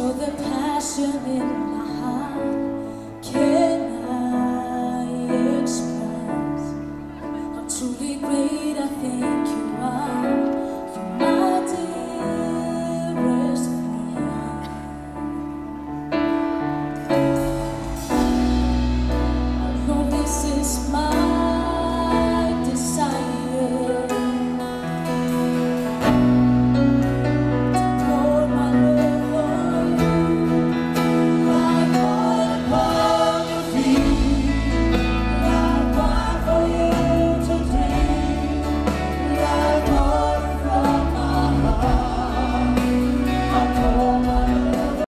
So the passion in my heart can I express? I'm truly.